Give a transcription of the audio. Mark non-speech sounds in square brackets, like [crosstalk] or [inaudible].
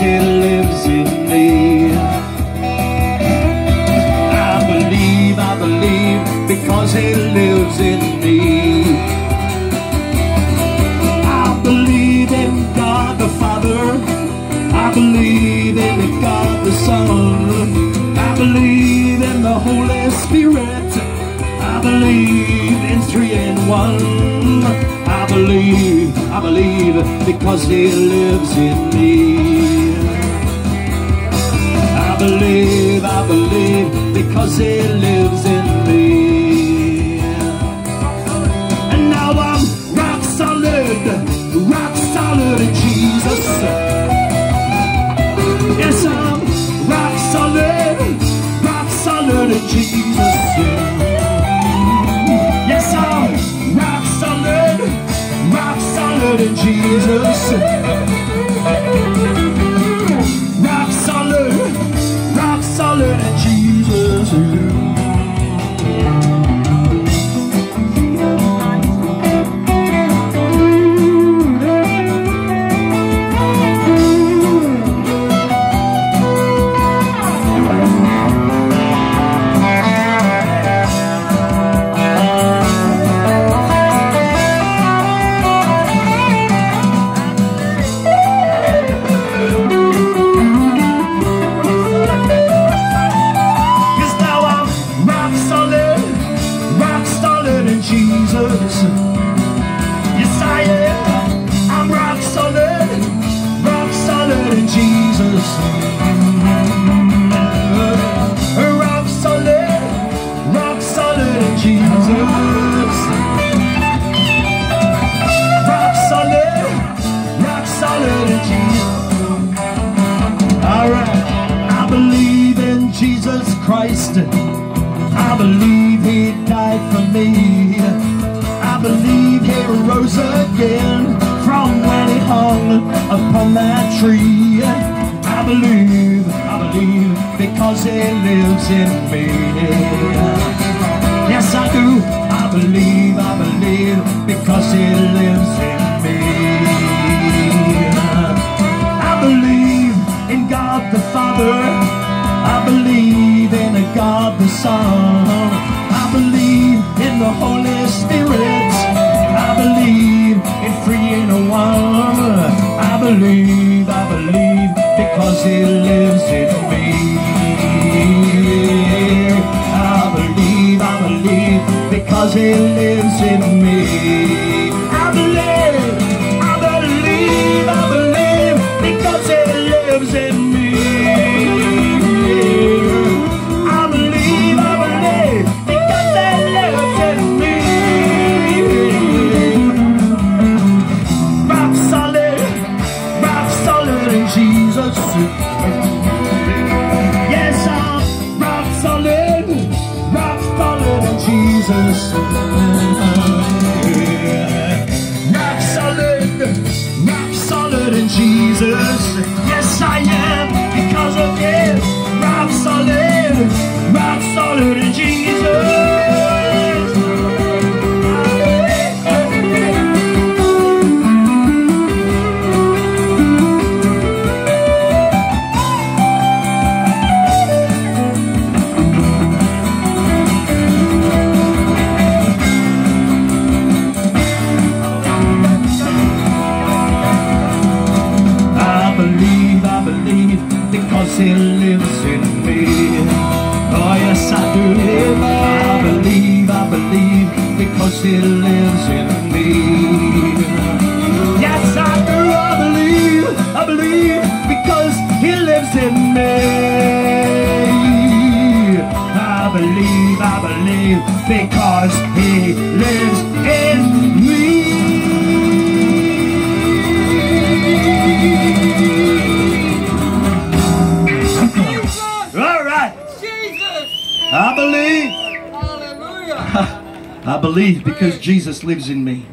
he lives in me. I believe, I believe, because he lives in me. I believe in God the Father. I believe in God the Son. I believe in the Holy Spirit. I believe in three in one. I believe, I believe because He lives in me. Believe, I believe because He lives in me. And now I'm rock solid, rock solid in Jesus. Yes, I'm rock solid, rock solid in Jesus. Jesus. Rock solid, rock solid in Jesus. Alright, I believe in Jesus Christ. I believe He died for me. I believe He rose again from when He hung upon that tree. I believe, I believe, because He lives in me. Believe, I believe, because He lives in me. I believe in God the Father. I believe in a God the Son. I believe in the Holy Spirit. I believe in three in one. I believe, I believe, because He lives in me. Because He lives in me. Jesus. Because He lives in me. Oh, yes, I do. I believe, I believe, because He lives in me. Yes, I do. I believe, I believe, because He lives in me. I believe, I believe, because He lives in me. I believe. Hallelujah! [laughs] I believe because Jesus lives in me.